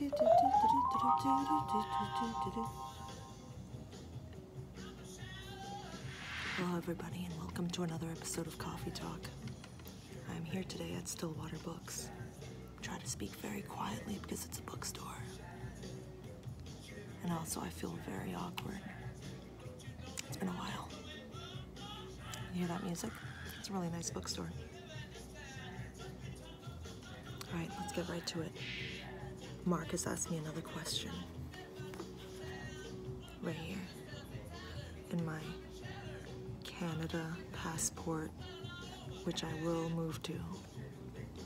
Hello, everybody, and welcome to another episode of Coffee Talk. I'm here today at Stillwater Books. Try to speak very quietly because it's a bookstore. And also, I feel very awkward. It's been a while. You hear that music? It's a really nice bookstore. All right, let's get right to it. Mark has asked me another question. Right here. In my Canada passport, which I will move to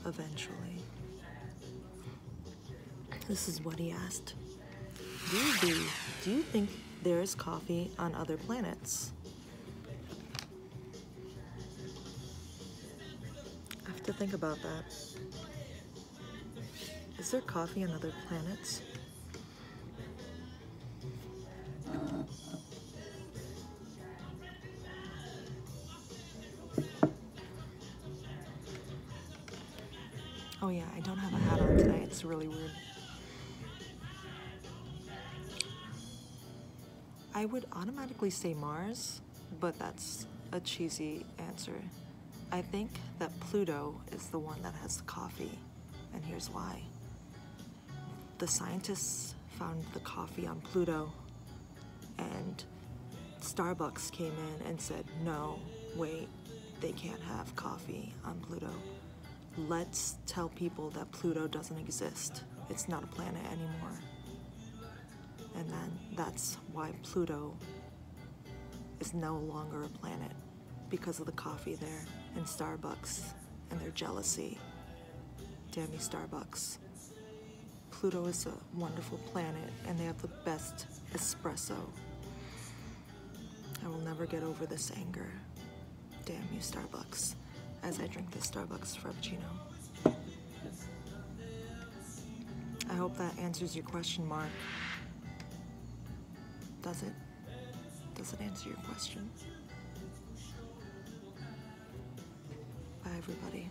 eventually. This is what he asked. Do you, do you think there is coffee on other planets? I have to think about that. Is there coffee on other planets? Oh yeah, I don't have a hat on today. It's really weird. I would automatically say Mars, but that's a cheesy answer. I think that Pluto is the one that has the coffee, and here's why. The scientists found the coffee on Pluto, and Starbucks came in and said, no, wait, they can't have coffee on Pluto. Let's tell people that Pluto doesn't exist. It's not a planet anymore. And then that's why Pluto is no longer a planet because of the coffee there and Starbucks and their jealousy. Damn you, Starbucks. Pluto is a wonderful planet and they have the best espresso. I will never get over this anger. Damn you, Starbucks, as I drink this Starbucks Frappuccino. I hope that answers your question, Mark. Does it? Does it answer your question? Bye, everybody.